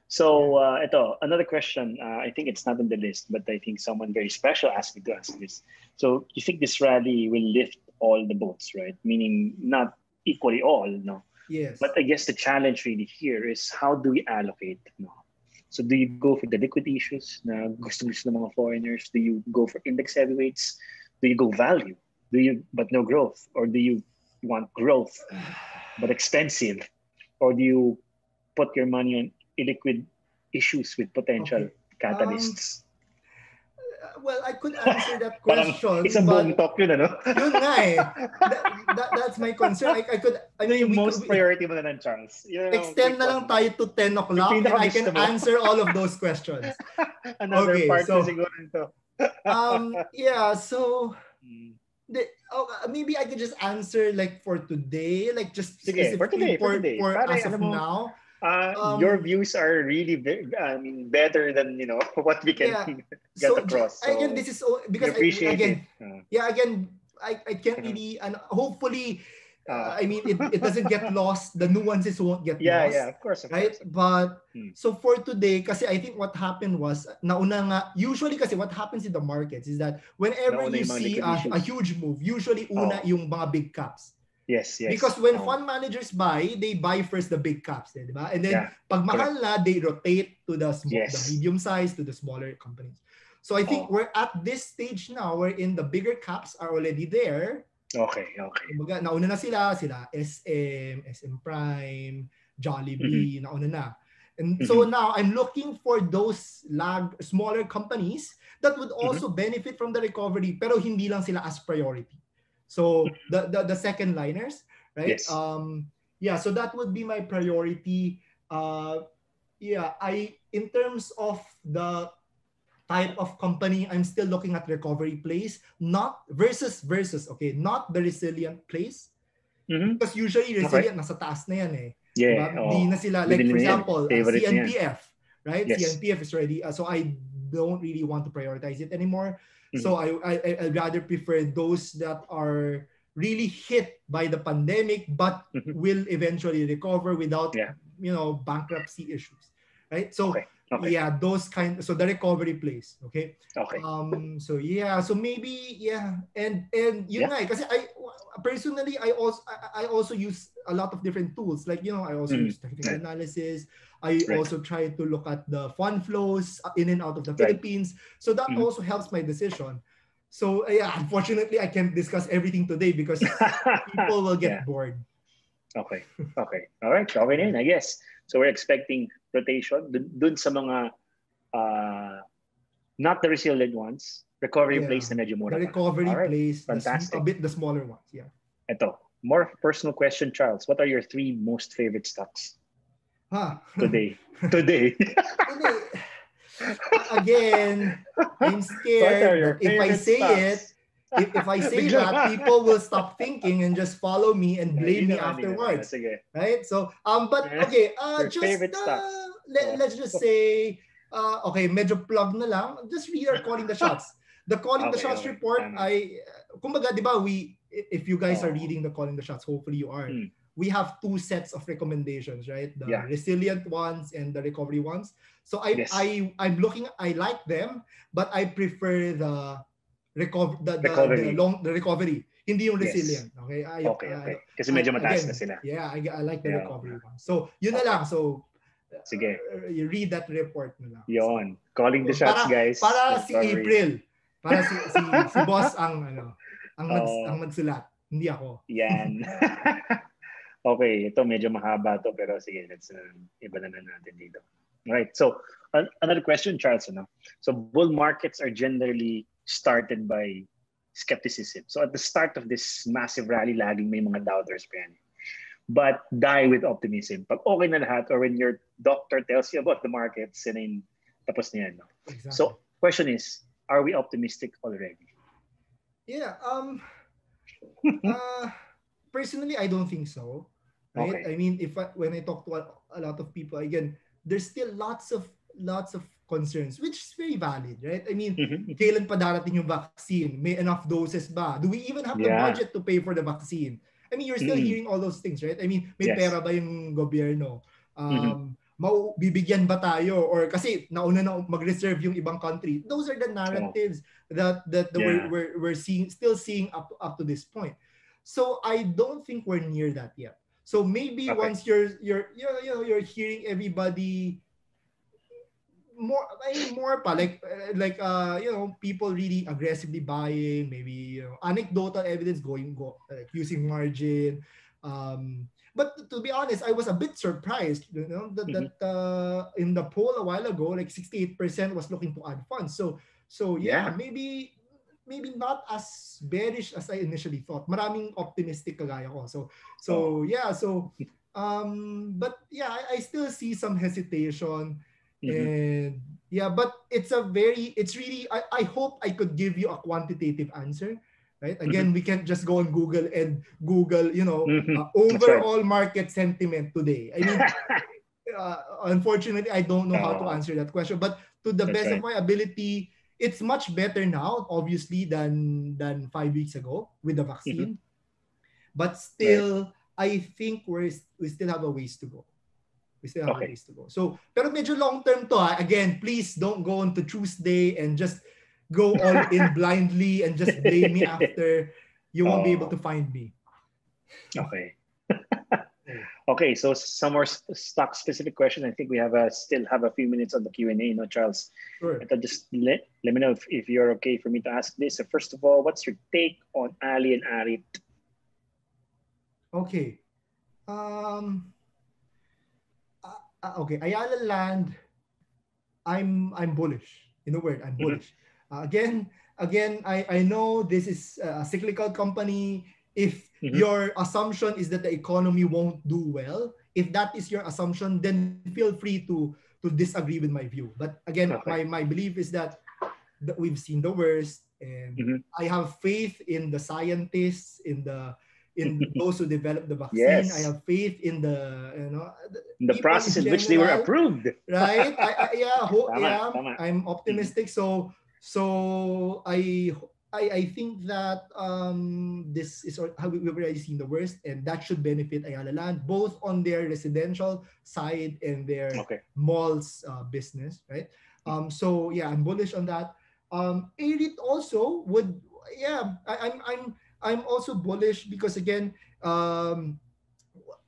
[SPEAKER 1] So uh, ito, another question. Uh, I think it's not on the list, but I think someone very special asked me to ask this. So you think this rally will lift all the boats, right? Meaning not equally all, no.
[SPEAKER 2] Yes.
[SPEAKER 1] But I guess the challenge really here is how do we allocate? No? So do you go for the liquid issues na gusto gusto ng mga foreigners? Do you go for index heavyweights? Do you go value? Do you but no growth? Or do you want growth but expensive? Or do you put your money on illiquid issues with potential
[SPEAKER 2] Okay.
[SPEAKER 1] catalysts?
[SPEAKER 2] Uh, well, I could answer that question,
[SPEAKER 1] isang buong talk yun, ano?
[SPEAKER 2] yun nga eh. That, that, that's my concern. I, I could, I mean,
[SPEAKER 1] yung most
[SPEAKER 2] could,
[SPEAKER 1] priority mo na ng Charles? Yun
[SPEAKER 2] extend na lang tayo to 10 o'clock and I can
[SPEAKER 1] mo.
[SPEAKER 2] answer all of those questions.
[SPEAKER 1] Another
[SPEAKER 2] Okay,
[SPEAKER 1] part
[SPEAKER 2] so-
[SPEAKER 1] na siguro nito.
[SPEAKER 2] Um, yeah, so
[SPEAKER 1] Mm.
[SPEAKER 2] the, oh, uh, maybe I could just answer like for today, like just
[SPEAKER 1] Sige, for today, for today.
[SPEAKER 2] for
[SPEAKER 1] Para,
[SPEAKER 2] as of
[SPEAKER 1] mo,
[SPEAKER 2] now.
[SPEAKER 1] Uh,
[SPEAKER 2] Um,
[SPEAKER 1] your views are really, ve- I mean, better than you know what we can
[SPEAKER 2] Yeah.
[SPEAKER 1] get
[SPEAKER 2] so
[SPEAKER 1] across. So
[SPEAKER 2] again, this is because I, again,
[SPEAKER 1] it. Uh,
[SPEAKER 2] yeah, again, I, I can't
[SPEAKER 1] Mhm.
[SPEAKER 2] really and hopefully, uh, I mean, it, it doesn't get lost. The nuances won't get
[SPEAKER 1] yeah,
[SPEAKER 2] lost.
[SPEAKER 1] yeah, of course, of
[SPEAKER 2] right?
[SPEAKER 1] course.
[SPEAKER 2] But
[SPEAKER 1] Hmm.
[SPEAKER 2] so for today, kasi I think what happened was nauna nga usually kasi what happens in the markets is that whenever
[SPEAKER 1] Nauna
[SPEAKER 2] you see a, a huge move, usually una
[SPEAKER 1] Oh.
[SPEAKER 2] yung mga big caps.
[SPEAKER 1] Yes, yes.
[SPEAKER 2] Because when
[SPEAKER 1] Oh,
[SPEAKER 2] fund managers buy, they buy first the big caps, eh, di ba? And then
[SPEAKER 1] Yeah,
[SPEAKER 2] pag mahal na, they rotate to the small,
[SPEAKER 1] Yes.
[SPEAKER 2] the medium size to the smaller companies. So I
[SPEAKER 1] Oh.
[SPEAKER 2] think we're at this stage now wherein the bigger caps are already there.
[SPEAKER 1] Okay, okay.
[SPEAKER 2] Kumbaga, nauna na sila, sila SM, SM Prime, Jollibee, nauna na. And so
[SPEAKER 1] Mhm.
[SPEAKER 2] now I'm looking for those lag smaller companies that would
[SPEAKER 1] Mm-hmm.
[SPEAKER 2] also benefit from the recovery pero hindi lang sila as priority. So the the, the second liners, right?
[SPEAKER 1] Yes.
[SPEAKER 2] Um yeah, so that would be my priority. Uh yeah, I in terms of the type of company I'm still looking at recovery plays, not versus versus okay, not the resilient plays
[SPEAKER 1] Mhm.
[SPEAKER 2] because usually resilient nasa taas na yan eh.
[SPEAKER 1] Yeah.
[SPEAKER 2] Diba?
[SPEAKER 1] Oh.
[SPEAKER 2] na sila, like for example, uh,
[SPEAKER 1] Favorite na yan.
[SPEAKER 2] CNPF, right?
[SPEAKER 1] Yes.
[SPEAKER 2] CNPF is already, uh, so I don't really want to prioritize it anymore.
[SPEAKER 1] Mhm.
[SPEAKER 2] So I, I, I- rather prefer those that are really hit by the pandemic, but
[SPEAKER 1] Mhm.
[SPEAKER 2] will eventually recover without
[SPEAKER 1] Yeah.
[SPEAKER 2] you know bankruptcy issues, right? So
[SPEAKER 1] Okay. Okay.
[SPEAKER 2] yeah, those kind. So the recovery plays. Okay.
[SPEAKER 1] Okay.
[SPEAKER 2] Um. So yeah. So maybe yeah. And and you
[SPEAKER 1] Yeah.
[SPEAKER 2] nga eh, I personally I also I, I also use a lot of different tools. Like you know I also
[SPEAKER 1] Mm.
[SPEAKER 2] use technical analysis. I
[SPEAKER 1] Right.
[SPEAKER 2] also try to look at the fund flows in and out of the
[SPEAKER 1] Right.
[SPEAKER 2] Philippines. So that
[SPEAKER 1] Mhm.
[SPEAKER 2] also helps my decision. So yeah, unfortunately I can't discuss everything today because people will get
[SPEAKER 1] Yeah.
[SPEAKER 2] bored.
[SPEAKER 1] Okay. Okay. All right. Okay na I guess. So we're expecting rotation dun, dun sa mga uh, not the resilient ones. Recovery
[SPEAKER 2] Yeah.
[SPEAKER 1] plays na medyo mura
[SPEAKER 2] The recovery
[SPEAKER 1] right.
[SPEAKER 2] plays the
[SPEAKER 1] Fantastic.
[SPEAKER 2] a bit the smaller ones. Yeah.
[SPEAKER 1] Ito, more personal question, Charles. What are your three most favorite stocks
[SPEAKER 2] Ha.
[SPEAKER 1] today? today.
[SPEAKER 2] Again, I'm
[SPEAKER 1] are
[SPEAKER 2] scared if I say it,
[SPEAKER 1] stocks?
[SPEAKER 2] if, if I say that, people will stop thinking and just follow me and blame me afterwards. Right? So, um, but okay, uh,
[SPEAKER 1] Your
[SPEAKER 2] just uh, let, let's just say, uh, okay, medyo plug na lang. Just read our calling the shots. The calling the
[SPEAKER 1] Okay,
[SPEAKER 2] shots
[SPEAKER 1] okay.
[SPEAKER 2] report. I, kumbaga, di ba, we, if you guys are
[SPEAKER 1] Oh.
[SPEAKER 2] reading the calling the shots, hopefully you are.
[SPEAKER 1] Hmm.
[SPEAKER 2] We have two sets of recommendations, right? The
[SPEAKER 1] Yeah.
[SPEAKER 2] resilient ones and the recovery ones. So I,
[SPEAKER 1] Yes.
[SPEAKER 2] I, I'm looking. I like them, but I prefer the recover, the, the,
[SPEAKER 1] Recovery.
[SPEAKER 2] the long, the recovery. Hindi yung
[SPEAKER 1] Yes.
[SPEAKER 2] resilient. Okay. I,
[SPEAKER 1] Okay,
[SPEAKER 2] I-
[SPEAKER 1] okay. Kasi medyo mataas
[SPEAKER 2] again,
[SPEAKER 1] na sila.
[SPEAKER 2] Yeah, I, I like the
[SPEAKER 1] Yeah.
[SPEAKER 2] recovery one. So, yun na lang. So,
[SPEAKER 1] Sige.
[SPEAKER 2] uh, you read that report na lang.
[SPEAKER 1] Yon. Calling the
[SPEAKER 2] Para-
[SPEAKER 1] shots, guys.
[SPEAKER 2] Para si
[SPEAKER 1] Recovery.
[SPEAKER 2] April. Para si, si, si boss ang ano, ang, mag,
[SPEAKER 1] Oo.
[SPEAKER 2] ang magsulat. Hindi ako.
[SPEAKER 1] Yan. okay, ito medyo mahaba to pero sige, let's uh, iba na natin dito. Alright, so an- another question, Charles. Ano? So bull markets are generally started by skepticism. So at the start of this massive rally, laging may mga doubters pa yan. But die with optimism. Pag okay na lahat or when your doctor tells you about the markets, na yun, tapos na yan. No?
[SPEAKER 2] Exactly.
[SPEAKER 1] So question is, are we optimistic already?
[SPEAKER 2] yeah, um uh, personally I don't think so. Right?
[SPEAKER 1] Okay.
[SPEAKER 2] I mean, if I, when I talk to a, a lot of people again, there's still lots of lots of concerns which is very valid, right? I mean,
[SPEAKER 1] Mhm.
[SPEAKER 2] kailan pa darating yung vaccine? May enough doses ba? Do we even have the
[SPEAKER 1] Yeah.
[SPEAKER 2] budget to pay for the vaccine? I mean, you're still
[SPEAKER 1] Mm.
[SPEAKER 2] hearing all those things, right? I mean, may
[SPEAKER 1] Yes.
[SPEAKER 2] pera ba yung gobyerno? Um,
[SPEAKER 1] Mhm.
[SPEAKER 2] mau bibigyan ba tayo or kasi nauna na mag-reserve yung ibang country. Those are the narratives that that the, we're,
[SPEAKER 1] Yeah.
[SPEAKER 2] we're we're seeing still seeing up up to this point. So I don't think we're near that yet. So maybe
[SPEAKER 1] Okay.
[SPEAKER 2] once you're you're you know, you know you're hearing everybody more I mean, more pa like like uh you know people really aggressively buying maybe you know anecdotal evidence going go like using margin um but to be honest I was a bit surprised you know that,
[SPEAKER 1] Mhm.
[SPEAKER 2] that uh in the poll a while ago like 68% was looking to add funds so so yeah,
[SPEAKER 1] Yeah.
[SPEAKER 2] maybe maybe not as bearish as I initially thought maraming optimistic kagaya ko so so yeah so um but yeah I, I still see some hesitation
[SPEAKER 1] Mhm.
[SPEAKER 2] and yeah but it's a very it's really I, I hope i could give you a quantitative answer right again we can't just go on google and google you know
[SPEAKER 1] Mhm.
[SPEAKER 2] uh,
[SPEAKER 1] That's right.
[SPEAKER 2] overall market sentiment today i mean uh, unfortunately i don't know how to
[SPEAKER 1] Oh.
[SPEAKER 2] answer that question but to the
[SPEAKER 1] That's
[SPEAKER 2] best
[SPEAKER 1] right.
[SPEAKER 2] of my ability it's much better now obviously than than five weeks ago with the vaccine
[SPEAKER 1] Mm-hmm.
[SPEAKER 2] but still i think we're we still have a ways to go we still have
[SPEAKER 1] Okay.
[SPEAKER 2] a ways to go so pero medyo long term to ha. again please don't go on to Tuesday and just go all in blindly and just blame me after you won't be able
[SPEAKER 1] Oh.
[SPEAKER 2] to find me
[SPEAKER 1] Okay. Okay, so some more stock specific question. I think we have a, still have a few minutes on the Q&A, no, Charles?
[SPEAKER 2] sure
[SPEAKER 1] Ito, just let, let me know if, if you're okay for me to ask this. So first of all, what's your take on ALI and AREIT?
[SPEAKER 2] Okay. Um. uh, uh, okay. Ayala Land. I'm I'm bullish. In a word, I'm
[SPEAKER 1] Mhm.
[SPEAKER 2] bullish. Uh, again, again, I I know this is a cyclical company. If
[SPEAKER 1] Mhm.
[SPEAKER 2] your assumption is that the economy won't do well, if that is your assumption, then feel free to to disagree with my view. But again,
[SPEAKER 1] Okay.
[SPEAKER 2] my my belief is that that we've seen the worst, and
[SPEAKER 1] Mhm.
[SPEAKER 2] I have faith in the scientists, in the in those who developed the vaccine.
[SPEAKER 1] Yes.
[SPEAKER 2] I have faith in the you know
[SPEAKER 1] In the process
[SPEAKER 2] in
[SPEAKER 1] in which they were approved.
[SPEAKER 2] right? I, I, yeah, ho,
[SPEAKER 1] Tama,
[SPEAKER 2] yeah,
[SPEAKER 1] tama.
[SPEAKER 2] I'm optimistic. So so I I, I think that um, this is how we've already seen the worst, and that should benefit Ayala Land both on their residential side and their
[SPEAKER 1] Okay.
[SPEAKER 2] malls uh, business, right? Um, so yeah, I'm bullish on that. Um, AREIT also would, yeah, I, I'm I'm I'm also bullish because again, um,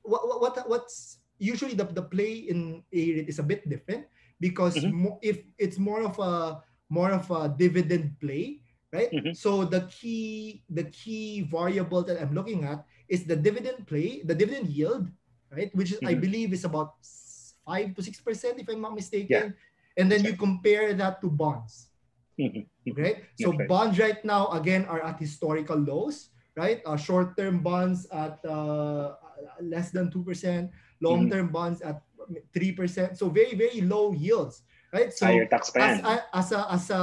[SPEAKER 2] what, what what's usually the, the play in AREIT is a bit different because
[SPEAKER 1] Mhm.
[SPEAKER 2] mo- if it's more of a more of a dividend play, right?
[SPEAKER 1] Mhm.
[SPEAKER 2] So the key the key variable that I'm looking at is the dividend play, the dividend yield, right? Which is I
[SPEAKER 1] Mhm.
[SPEAKER 2] believe is about five to six percent, if I'm not mistaken. Yeah. And then you compare that to bonds,
[SPEAKER 1] Mhm.
[SPEAKER 2] right? So
[SPEAKER 1] Okay.
[SPEAKER 2] bonds right now again are at historical lows, right? Uh, short-term bonds at uh, less than two percent, long-term bonds at three percent. So very very low yields, right? So
[SPEAKER 1] Higher tax pa
[SPEAKER 2] as a, as a as a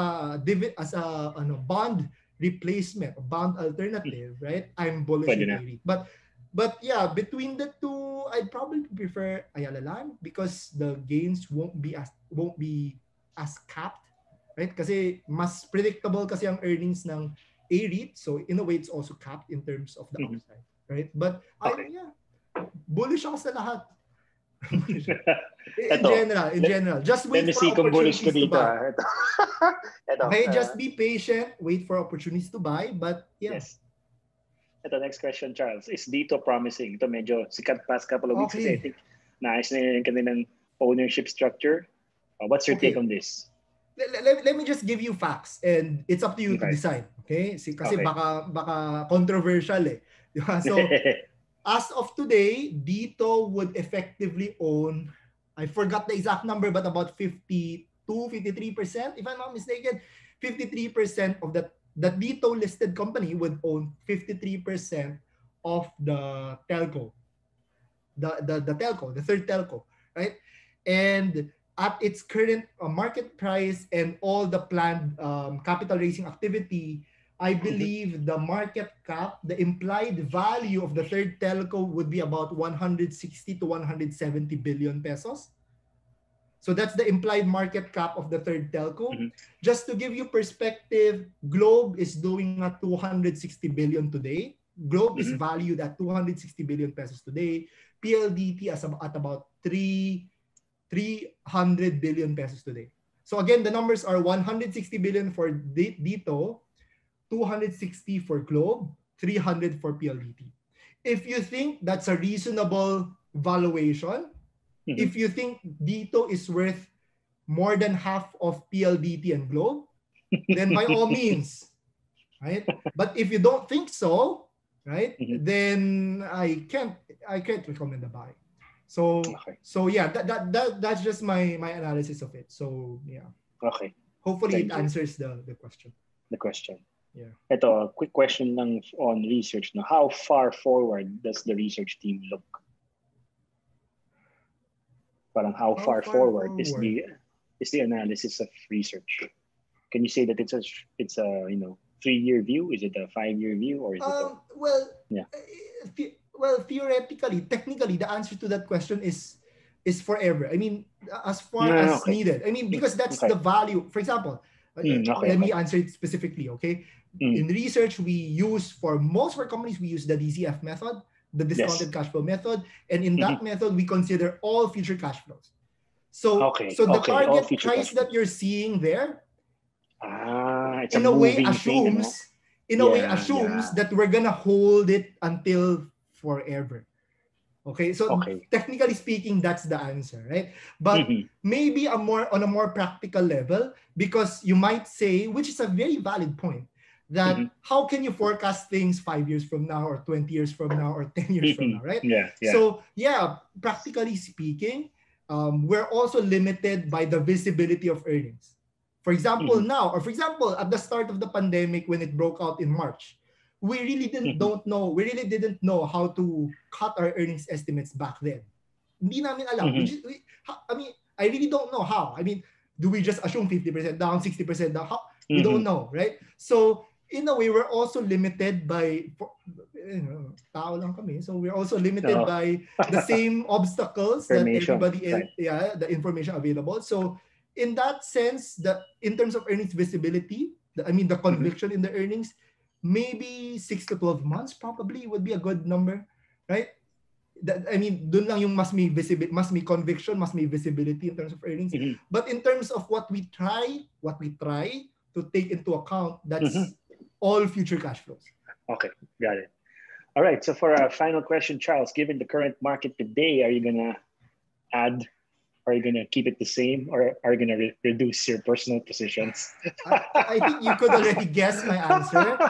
[SPEAKER 2] as a ano bond replacement, a bond alternative, right? I'm bullish
[SPEAKER 1] Pwede na.
[SPEAKER 2] But but yeah, between the two, I'd probably prefer Ayala Land because the gains won't be as won't be as capped, right? Kasi mas predictable kasi ang earnings ng AREIT, so in a way it's also capped in terms of the
[SPEAKER 1] Mhm.
[SPEAKER 2] upside, right? But
[SPEAKER 1] Okay.
[SPEAKER 2] I yeah, bullish ako sa lahat. In
[SPEAKER 1] Eto,
[SPEAKER 2] general, in
[SPEAKER 1] let-
[SPEAKER 2] general, just
[SPEAKER 1] Let
[SPEAKER 2] wait
[SPEAKER 1] me
[SPEAKER 2] for
[SPEAKER 1] see kung bullish
[SPEAKER 2] to
[SPEAKER 1] dito.
[SPEAKER 2] buy.
[SPEAKER 1] ah. Ito. Ito.
[SPEAKER 2] Okay,
[SPEAKER 1] ah,
[SPEAKER 2] just be patient, wait for opportunities to buy, but yeah.
[SPEAKER 1] Yes. Ito, next question, Charles. Is dito promising? Ito medyo sikat past couple of weeks
[SPEAKER 2] Okay.
[SPEAKER 1] I think naayos na yung kanilang ownership structure. Uh, what's your
[SPEAKER 2] Okay.
[SPEAKER 1] take on this?
[SPEAKER 2] Let, let, let me just give you facts and it's up to you to
[SPEAKER 1] Okay.
[SPEAKER 2] decide. Okay? Si, kasi
[SPEAKER 1] Okay.
[SPEAKER 2] baka baka controversial eh. Di ba? So, as of today, Dito would effectively own, I forgot the exact number, but about 52, 53%, if I'm not mistaken, 53% of that, the Dito listed company would own 53% of the telco. The, the, the telco, the third telco, right? And at its current uh, market price and all the planned um, capital raising activity, I believe the market cap, the implied value of the third telco would be about 160 to 170 billion pesos. So that's the implied market cap of the third telco.
[SPEAKER 1] Mhm.
[SPEAKER 2] Just to give you perspective, Globe is doing at 260 billion today. Globe is
[SPEAKER 1] Mhm.
[SPEAKER 2] valued at 260 billion pesos today. PLDT ab- at about 3 300 billion pesos today. So again, the numbers are 160 billion for D- Dito, 260 for Globe, 300 for PLDT. If you think that's a reasonable valuation,
[SPEAKER 1] Mhm.
[SPEAKER 2] if you think Dito is worth more than half of PLDT and Globe, then by all means, right? But if you don't think so, right,
[SPEAKER 1] Mhm.
[SPEAKER 2] then I can't I can't recommend the buy. So
[SPEAKER 1] Okay.
[SPEAKER 2] so yeah, that, that that that's just my my analysis of it. So yeah,
[SPEAKER 1] Okay.
[SPEAKER 2] hopefully it
[SPEAKER 1] you.
[SPEAKER 2] answers the the question.
[SPEAKER 1] The question.
[SPEAKER 2] Yeah.
[SPEAKER 1] Ito, a quick question lang on research. No? How far forward does the research team look? Parang how,
[SPEAKER 2] How
[SPEAKER 1] far,
[SPEAKER 2] far
[SPEAKER 1] forward, is the is the analysis of research? Can you say that it's a it's a you know three year view? Is it a five year view or is it a
[SPEAKER 2] Um, well,
[SPEAKER 1] Yeah.
[SPEAKER 2] uh, the- well, theoretically, technically, the answer to that question is is forever. I mean, as far
[SPEAKER 1] Yeah,
[SPEAKER 2] as
[SPEAKER 1] okay.
[SPEAKER 2] needed. I mean, because that's
[SPEAKER 1] Okay.
[SPEAKER 2] the value. For example,
[SPEAKER 1] Mm, okay,
[SPEAKER 2] let me answer it specifically. Okay,
[SPEAKER 1] Mm.
[SPEAKER 2] in research, we use for most of our companies, we use the DCF method, the discounted cash flow method, and in that method, we consider all future cash flows. So,
[SPEAKER 1] Okay,
[SPEAKER 2] so the
[SPEAKER 1] okay,
[SPEAKER 2] target price that you're seeing there
[SPEAKER 1] ah
[SPEAKER 2] in a way
[SPEAKER 1] moving thing,
[SPEAKER 2] assumes in a way assumes
[SPEAKER 1] yeah.
[SPEAKER 2] that we're gonna hold it until forever okay so
[SPEAKER 1] Okay.
[SPEAKER 2] technically speaking that's the answer right but
[SPEAKER 1] Mhm.
[SPEAKER 2] maybe a more on a more practical level because you might say which is a very valid point that
[SPEAKER 1] Mhm.
[SPEAKER 2] how can you forecast things five years from now or 20 years from now or 10 years from now right
[SPEAKER 1] Yeah, yeah.
[SPEAKER 2] so yeah, practically speaking, um, we're also limited by the visibility of earnings. For example,
[SPEAKER 1] Mhm.
[SPEAKER 2] now, or for example, at the start of the pandemic when it broke out in March, we really didn't don't know, we really didn't know how to cut our earnings estimates back then. Hindi namin alam. We
[SPEAKER 1] Mhm.
[SPEAKER 2] just- we- I mean, I really don't know how. I mean, do we just assume 50% down, 60% down? How, we don't know, right? So in a way, we're also limited by, you know, tao lang kami. So we're also limited
[SPEAKER 1] Oo.
[SPEAKER 2] by the same obstacles that everybody,
[SPEAKER 1] right.
[SPEAKER 2] yeah, the information available. So in that sense, the in terms of earnings visibility, the, I mean the conviction in the earnings, maybe six to 12 months probably would be a good number, right? That, I mean, dun lang yung mas may visibility, mas may conviction, mas may visibility in terms of earnings.
[SPEAKER 1] Mhm.
[SPEAKER 2] But in terms of what we try, what we try to take into account, that's
[SPEAKER 1] Mhm.
[SPEAKER 2] all future cash flows.
[SPEAKER 1] Okay, got it. All right. So for our final question, Charles, given the current market today, are you gonna add? Are you gonna keep it the same, or are you gonna re- reduce your personal positions?
[SPEAKER 2] I, I think you could already guess my answer.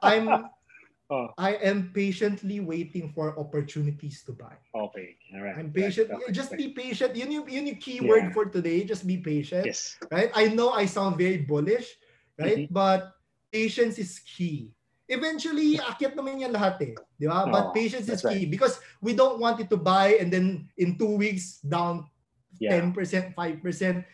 [SPEAKER 2] I'm
[SPEAKER 1] oh,
[SPEAKER 2] I am patiently waiting for opportunities to buy.
[SPEAKER 1] okay. All right.
[SPEAKER 2] I'm patient.
[SPEAKER 1] okay,
[SPEAKER 2] Just
[SPEAKER 1] right.
[SPEAKER 2] be patient. Yun yung, yun yung keyword
[SPEAKER 1] Yeah.
[SPEAKER 2] for today. Just be patient.
[SPEAKER 1] Yes.
[SPEAKER 2] Right? I know I sound very bullish, right?
[SPEAKER 1] Mm-hmm.
[SPEAKER 2] But patience is key. Eventually, akyat naman yan lahat eh. Di ba? But patience is key because we don't want it to buy and then in two weeks down
[SPEAKER 1] Yeah.
[SPEAKER 2] 10%, 5%,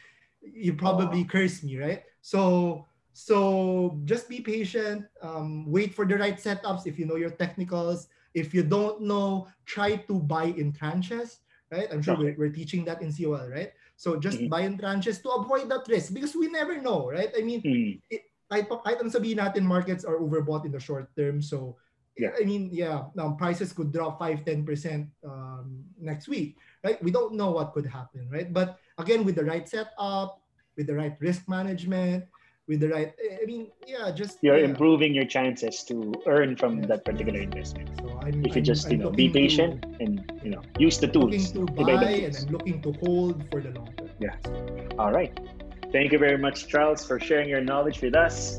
[SPEAKER 2] you probably curse me, right? So so just be patient, um, wait for the right setups if you know your technicals. If you don't know, try to buy in tranches, right? I'm sure we're, we're teaching that in COL, right? So just
[SPEAKER 1] Mhm.
[SPEAKER 2] buy in tranches to avoid that risk because we never know, right? I mean,
[SPEAKER 1] Mm,
[SPEAKER 2] kahit, pa- kahit anong sabihin natin, markets are overbought in the short term. So,
[SPEAKER 1] Yeah.
[SPEAKER 2] I mean, yeah, now prices could drop 5 10% um, next week, right? We don't know what could happen, right? But again, with the right setup, with the right risk management, with the right, I mean, yeah, just
[SPEAKER 1] You're
[SPEAKER 2] yeah.
[SPEAKER 1] improving your chances to earn from
[SPEAKER 2] Yes.
[SPEAKER 1] that particular investment.
[SPEAKER 2] So I'm,
[SPEAKER 1] If you
[SPEAKER 2] I'm-
[SPEAKER 1] just you
[SPEAKER 2] I'm
[SPEAKER 1] know be
[SPEAKER 2] looking to-
[SPEAKER 1] patient and you know use the
[SPEAKER 2] looking
[SPEAKER 1] tools.
[SPEAKER 2] to
[SPEAKER 1] Iba-ibang
[SPEAKER 2] buy and
[SPEAKER 1] tools.
[SPEAKER 2] I'm looking to hold for the long term.
[SPEAKER 1] Yeah. All right. Thank you very much, Charles, for sharing your knowledge with us.